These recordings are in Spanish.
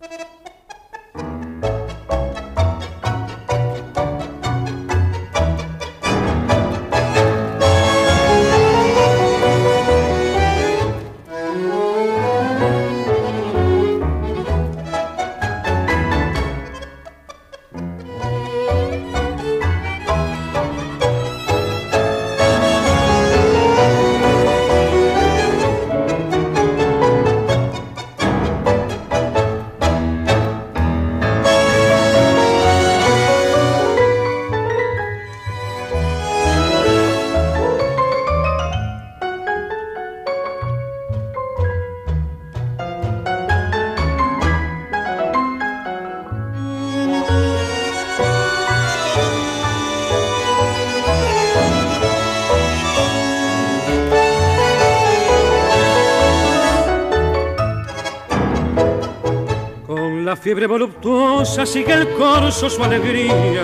you fiebre voluptuosa sigue el corso su alegría.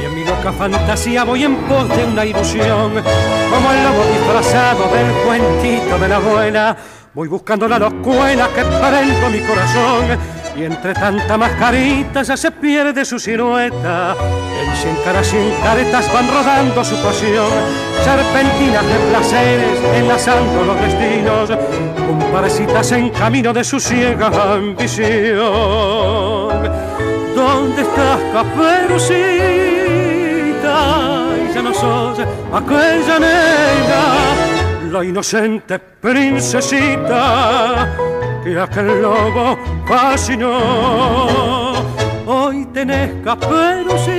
Y en mi loca fantasía voy en pos de una ilusión, como el lobo disfrazado del cuentito de la abuela. Voy buscando la locuela que prendo mi corazón y entre tanta mascarita ya se pierde su silueta. En cien caras, cien caretas van rodando su pasión, serpentinas de placeres enlazando los destinos, comparecitas en camino de su ciega ambición. ¿Dónde estás, caperucita? Ya no sos aquella nena, la inocente princesita que aquel lobo fascinó. Hoy tenés caperucita,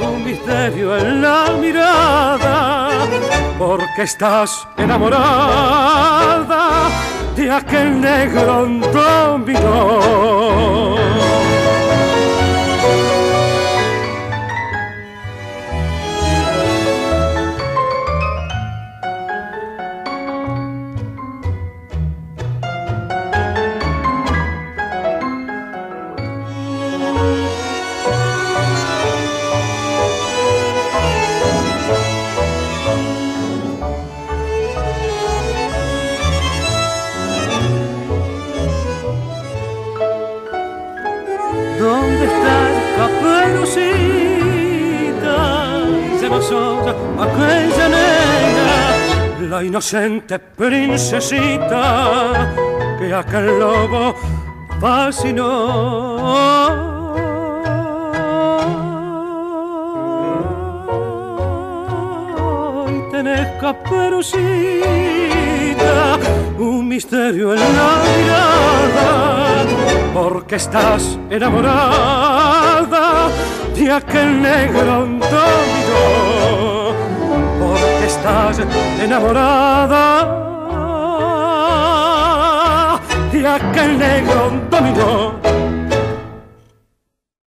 un misterio en la mirada, porque estás enamorada de aquel negro dominó. Aquella nena, la inocente princesita que aquel lobo fascinó. Y tenés caperucita, un misterio en la mirada, porque estás enamorada de aquel negro dominó, enamorada de aquel negro dominó.